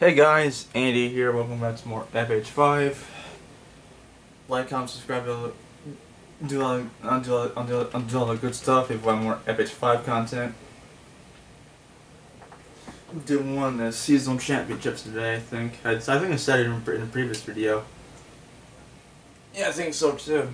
Hey guys, Andy here. Welcome back to more FH5. Like, comment, subscribe, do all the, do all, do all, do all, the good stuff if you want more FH5 content. Did won the seasonal championships today, I think. I, I think I said it in, in the previous video. Yeah, I think so too.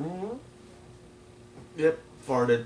Mm-hmm. Yep, farted.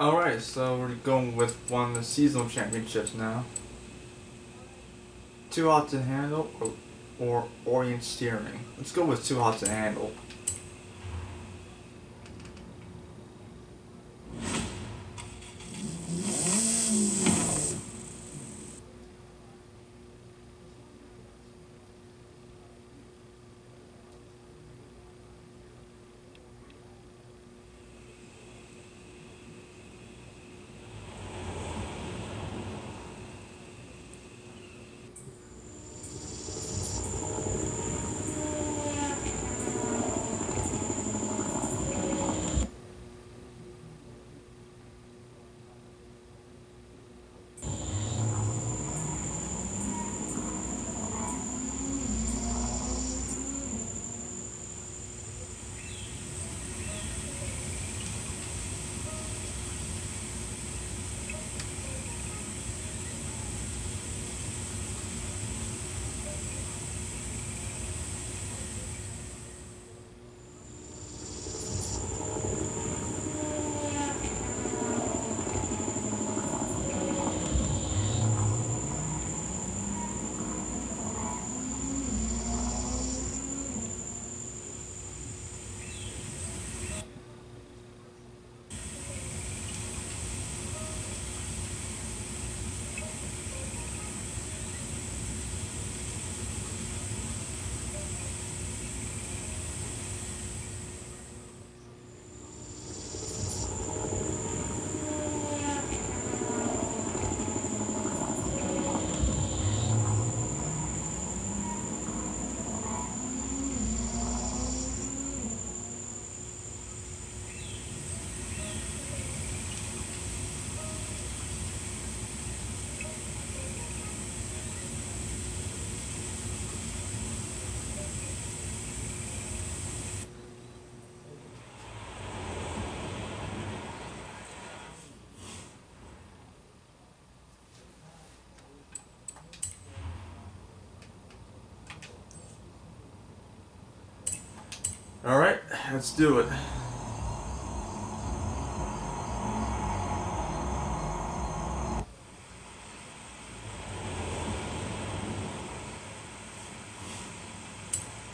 Alright, so we're going with one of the seasonal championships now. Too hot to handle or, or orient steering? Let's go with too hot to handle. Alright, let's do it.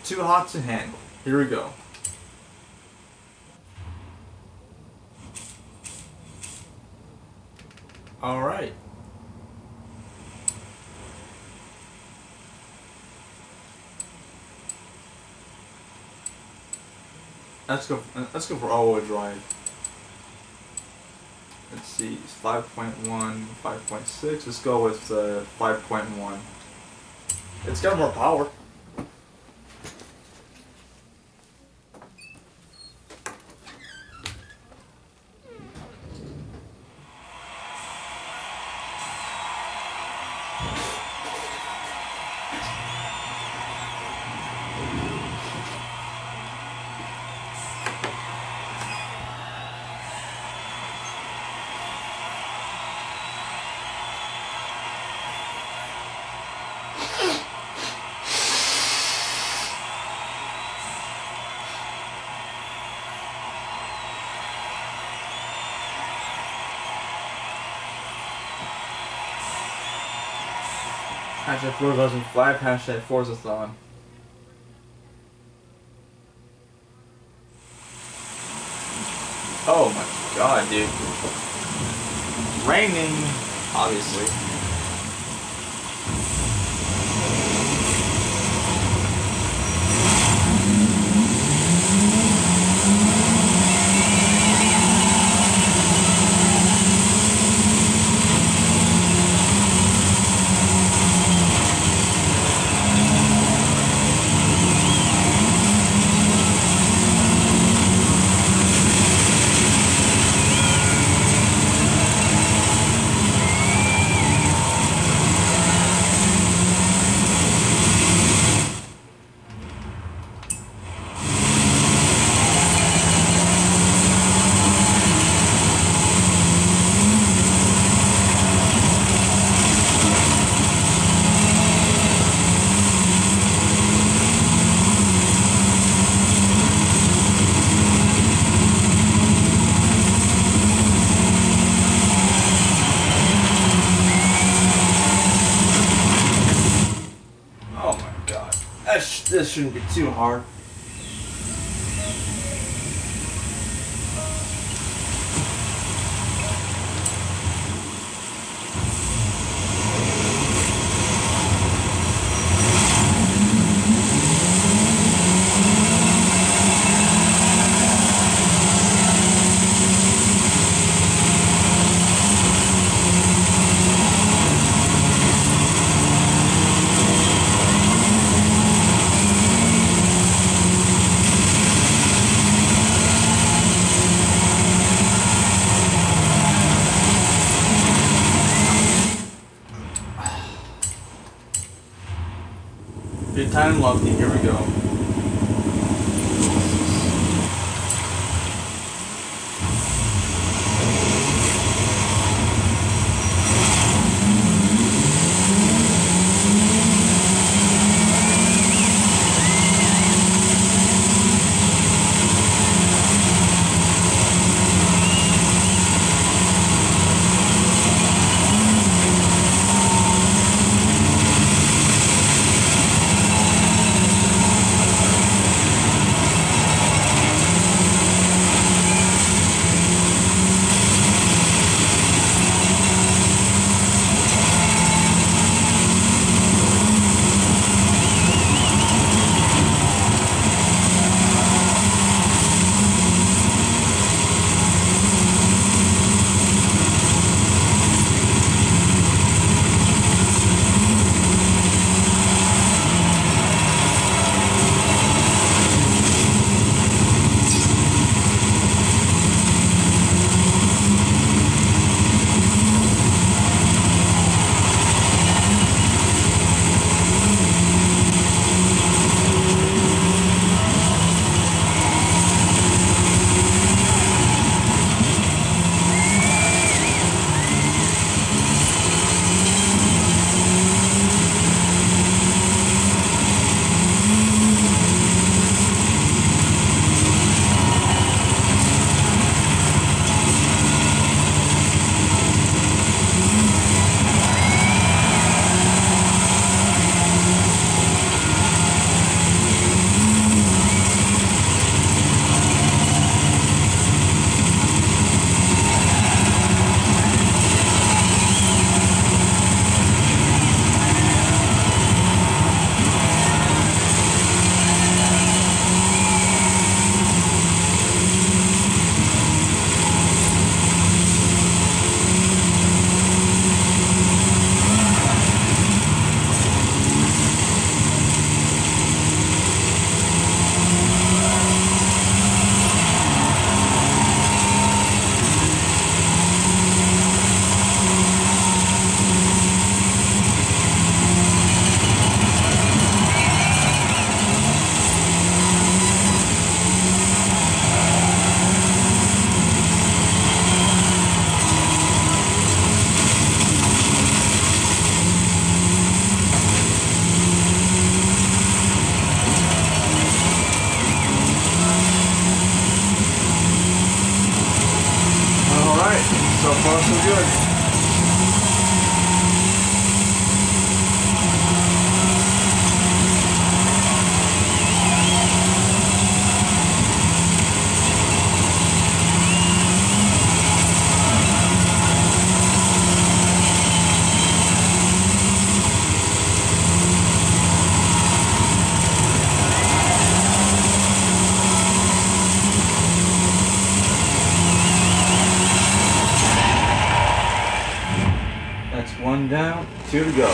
Too hot to handle. Here we go. Alright. Let's go. Let's go for all-wheel drive. Let's see, it's 5.1, 5.6. Let's go with uh, 5.1. It's got more power. Hashtag Forza 5, hashtag Forzathon. Oh my god, dude. Raining, obviously. this shouldn't be too hard. Time, Lucky. Here we go. Two to go.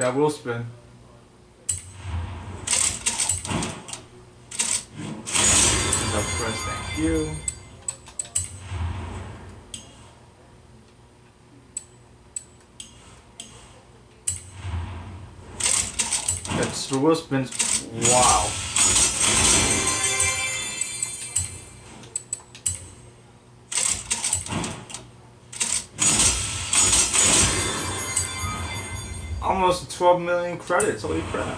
Yeah, we'll spin. Up press, thank you. That's the wheel spins. Wow. 12 million credits. Holy crap.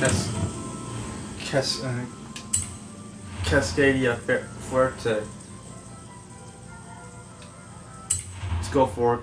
Cas- Cas- uh, Cascadia Fuerte. Let's go for it.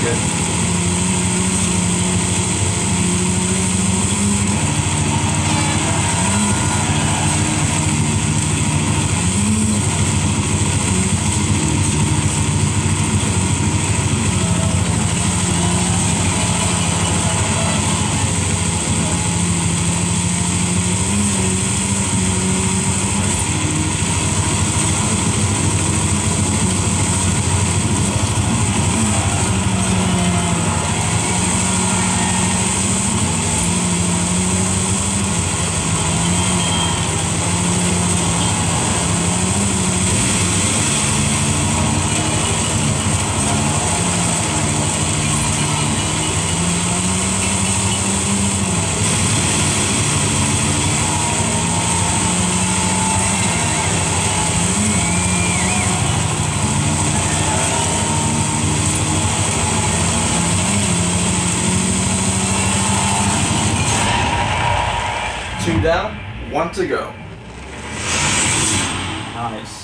I like it. Two down, one to go. Nice.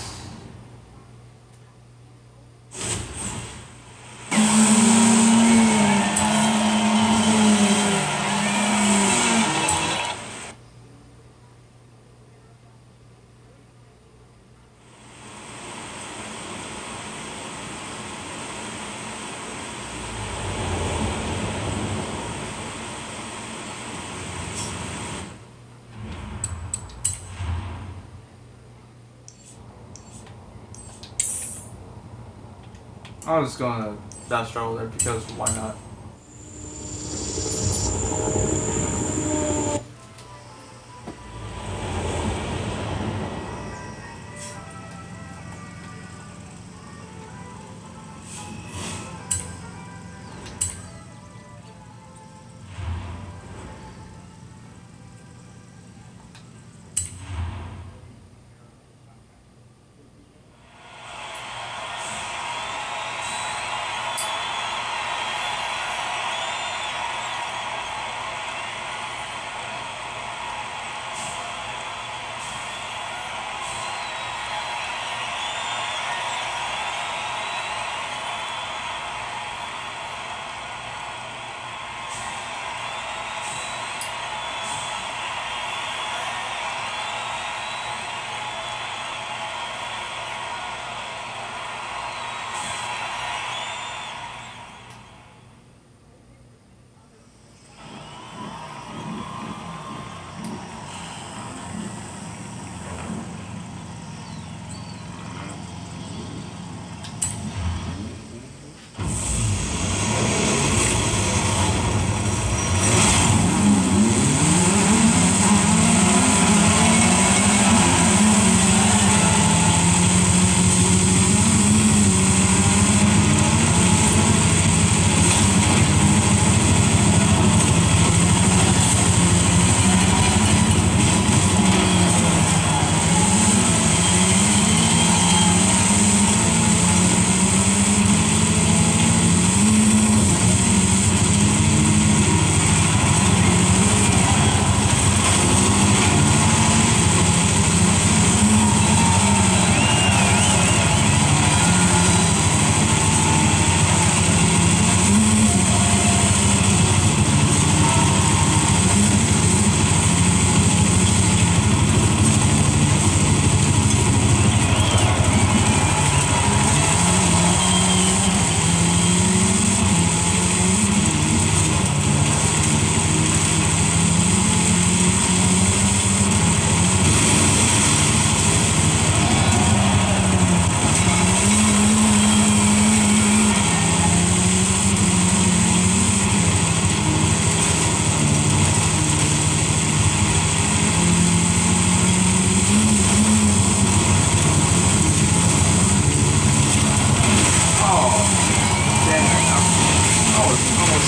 I was just going to dash roll there because why not?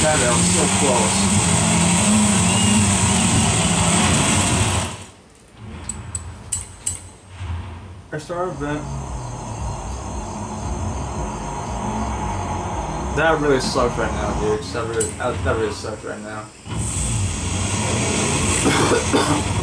That was so close. Restart event. That really sucks right now, dude. That really, that, that really sucks right now.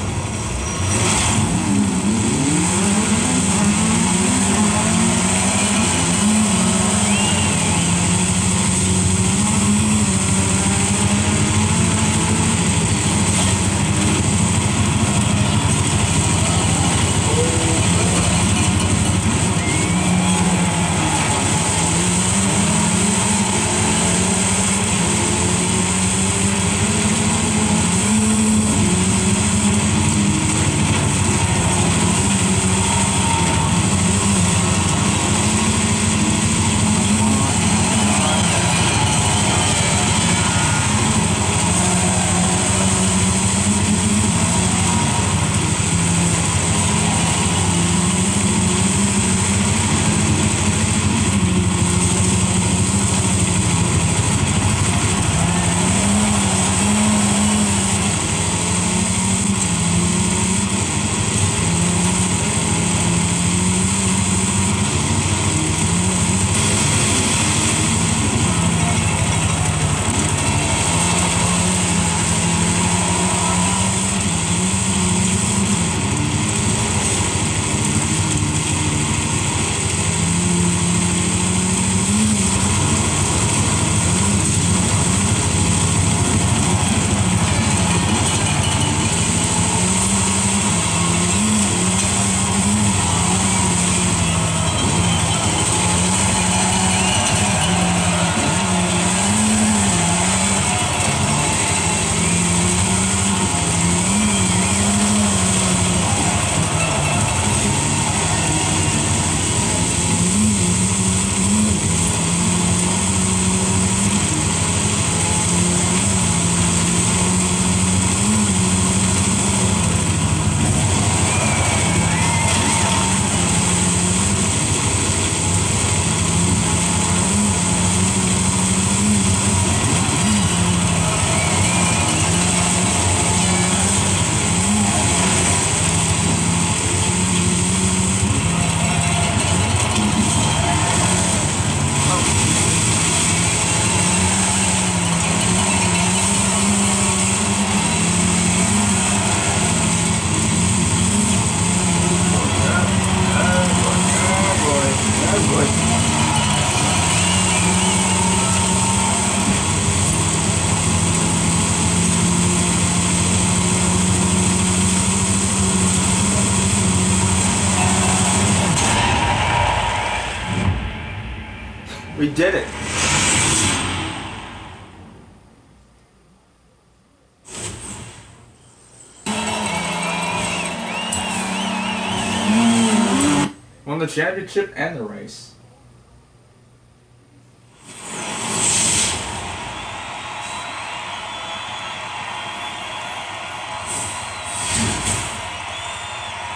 championship and the race.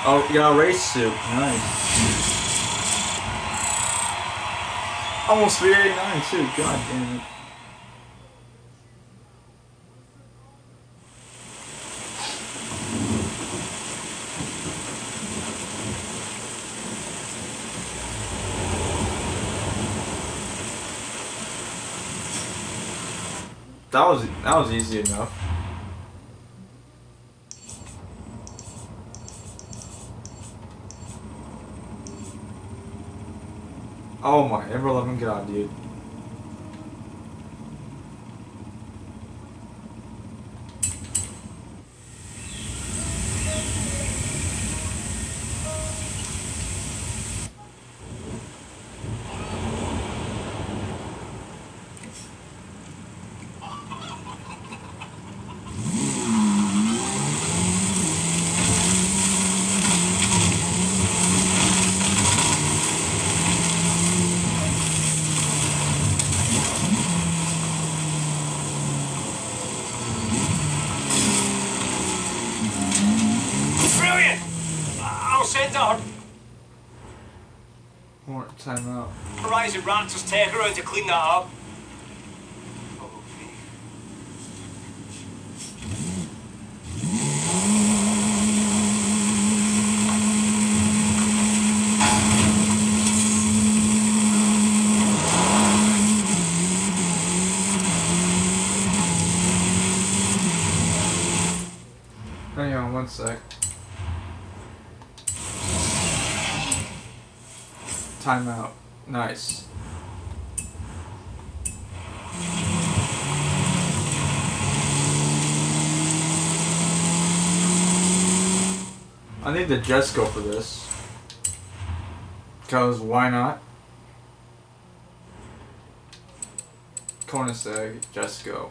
Oh, you got a race suit. Nice. Almost 389 too. God damn it. That was that was easy enough. Oh my ever loving god, dude. Brilliant! I'll send out More time out. Horizon Raptors take up. Hang on one sec. Timeout. Nice. I need the Jesko for this. Because why not? Koenigsegg, Jesko.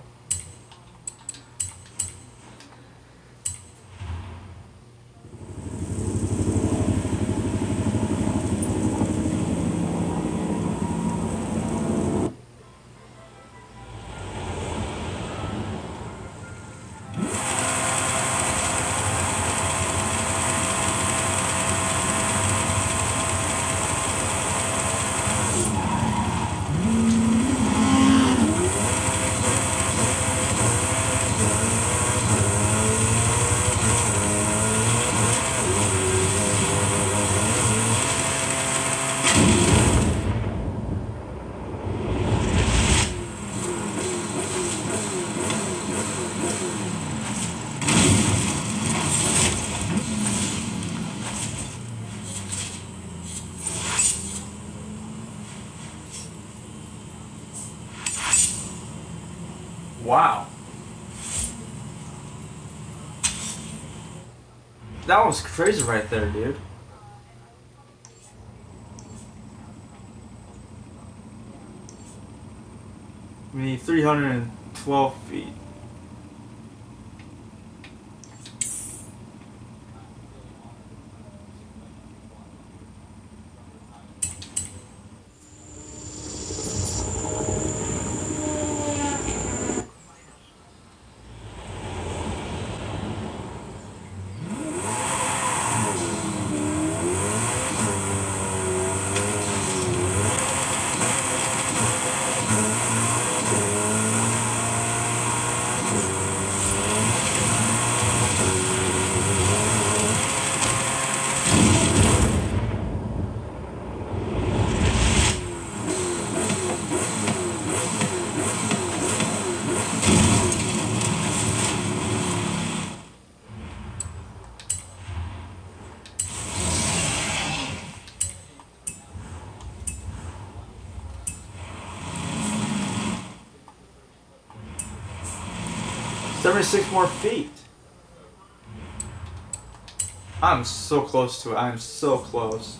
Wow. That was crazy right there, dude. We need 312 feet. Seventy-six more feet. I'm so close to it. I'm so close.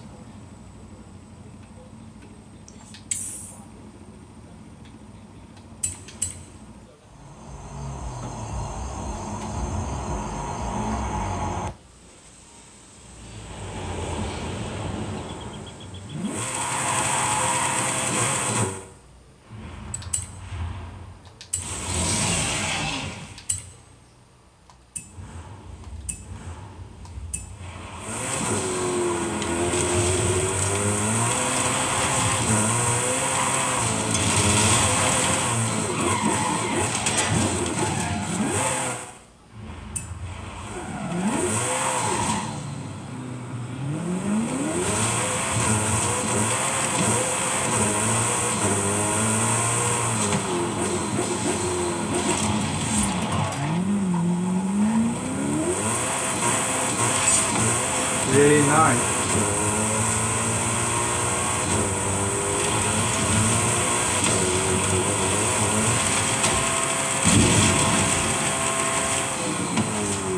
J89.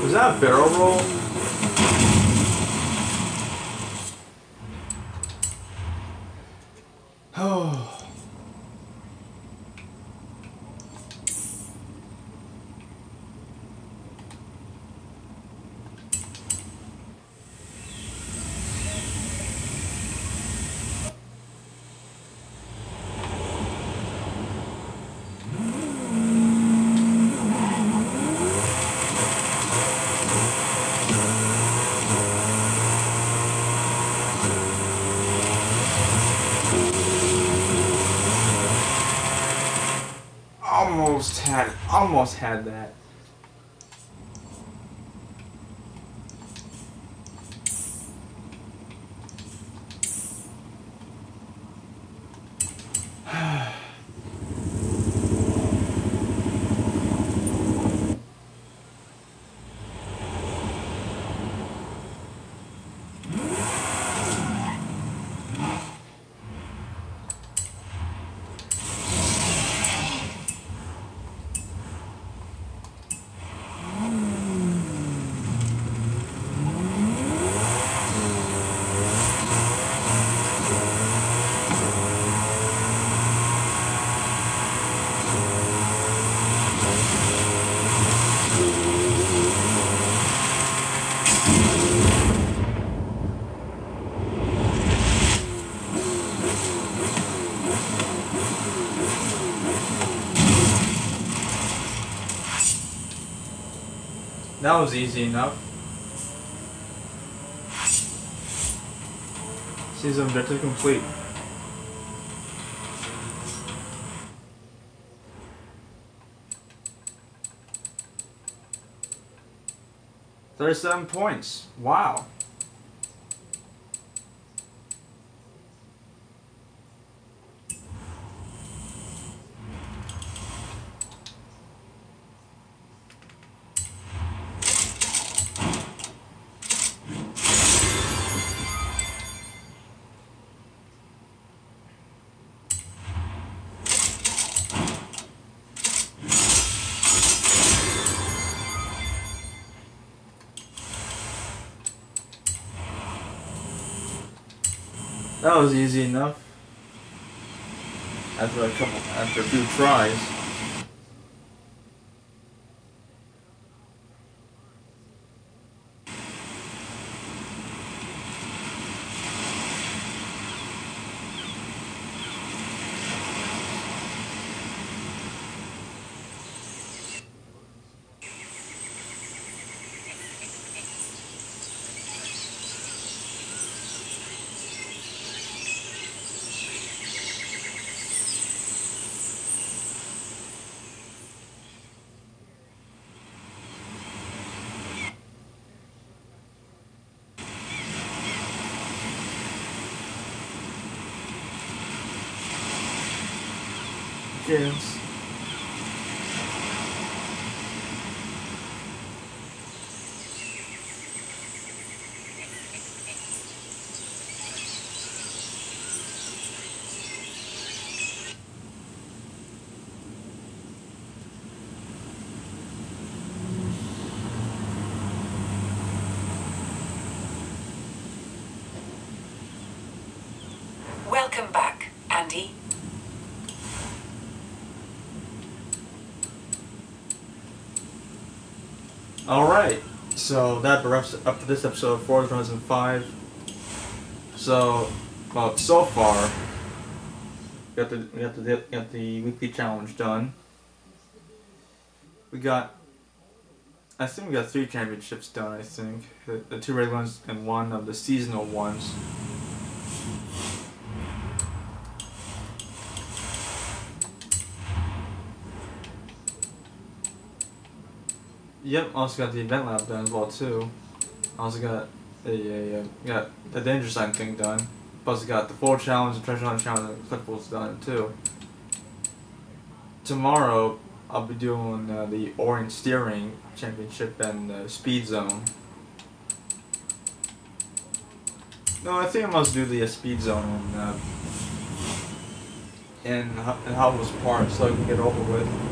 Was that a barrel roll? Oh. Almost had almost had that. That was easy enough. Season objective complete. Thirty-seven points. Wow. That was easy enough. After a couple, after a few tries. Welcome back, Andy. Alright, so that wraps up this episode of Forza Horizon 5. So, well, so far, we got the we got the got the weekly challenge done. We got, I think we got three championships done. I think the, the two regular ones and one of the seasonal ones. Yep, also got the event lab done as well too. I also got a, uh, got the danger sign thing done. Plus got the four challenge, the treasure hunt challenge, and the collectibles done too. Tomorrow I'll be doing uh, the Orange Steering Championship and the Speed Zone. No, I think I must do the uh, speed zone on uh, in, in Hubble's part so I can get over with.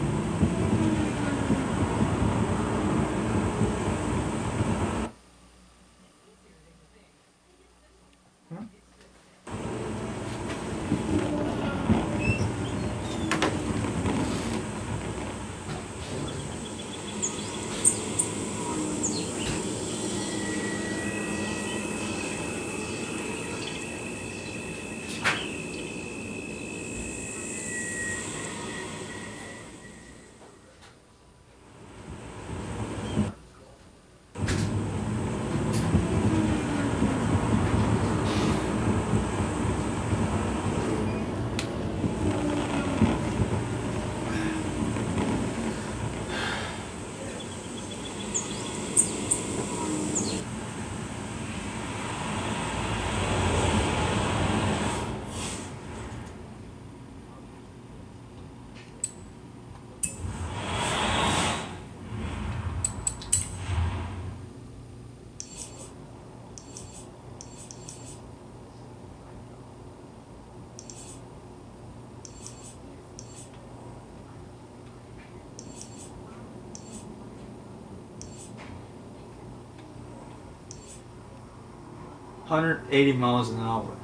Hundred eighty miles an hour.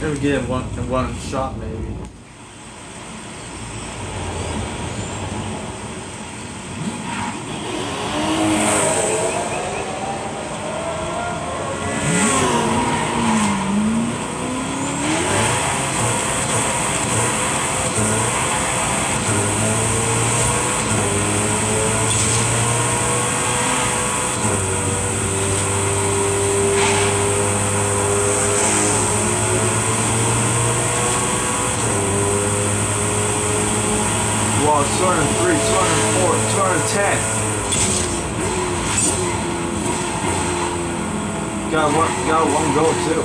Maybe get one in one shot maybe. Wow, 203, 204, 210. Got one, got one go too.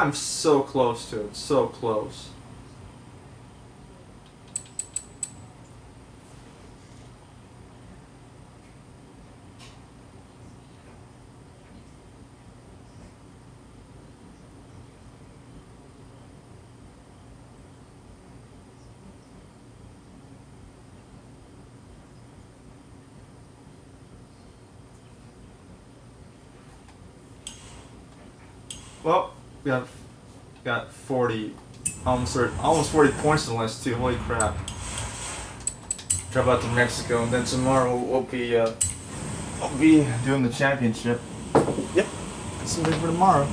I'm so close to it, so close. Well, we got got 40, almost 30, almost 40 points in the list too. Holy crap! Drive out to Mexico, and then tomorrow we'll be uh, I'll be doing the championship. Yep, that's something for tomorrow.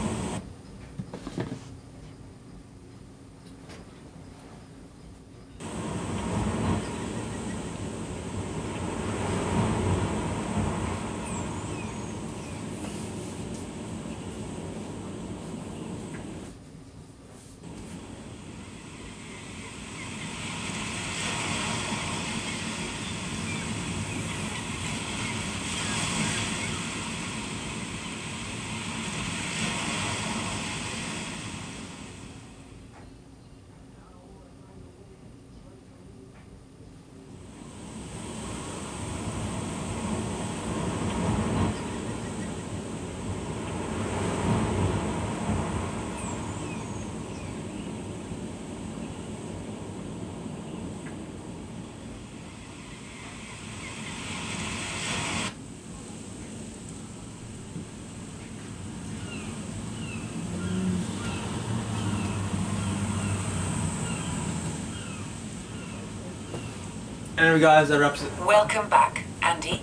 Anyway, guys, that wraps it. Welcome back, Andy.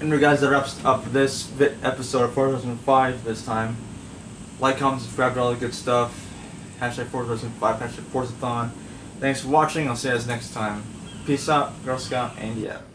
Anyway, guys, that wraps up this episode of Forza 5 this time. Like, comment, subscribe to all the good stuff. Hashtag Forza 5, hashtag Forzathon. Thanks for watching. I'll see you guys next time. Peace out, Girl Scout, Andy out.